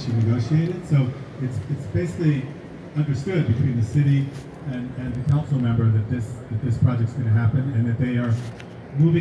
she negotiated. So it's it's basically understood between the city and, and the council member that this that this project's going to happen and that they are moving.